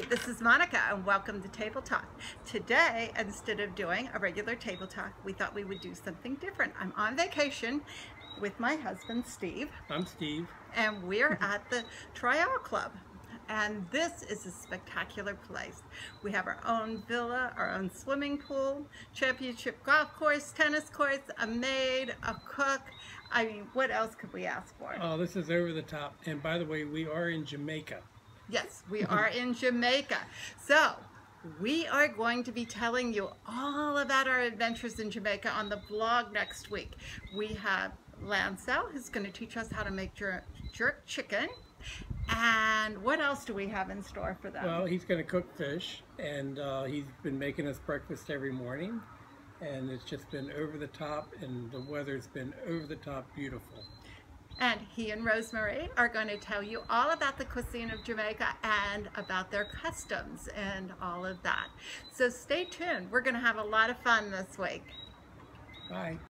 Hi, this is Monica and welcome to Table Talk. Today, instead of doing a regular Table Talk, we thought we would do something different. I'm on vacation with my husband, Steve. I'm Steve. And we're at the Tryall Club. And this is a spectacular place. We have our own villa, our own swimming pool, championship golf course, tennis courts, a maid, a cook. I mean, what else could we ask for? Oh, this is over the top. And by the way, we are in Jamaica. Yes, we are in Jamaica. So, we are going to be telling you all about our adventures in Jamaica on the blog next week. We have Lancel, who's going to teach us how to make jerk, jerk chicken. And what else do we have in store for them? Well, he's going to cook fish, and uh, he's been making us breakfast every morning. And it's just been over the top, and the weather's been over the top beautiful. And he and Rosemarie are going to tell you all about the cuisine of Jamaica and about their customs and all of that. So stay tuned. We're going to have a lot of fun this week. Bye.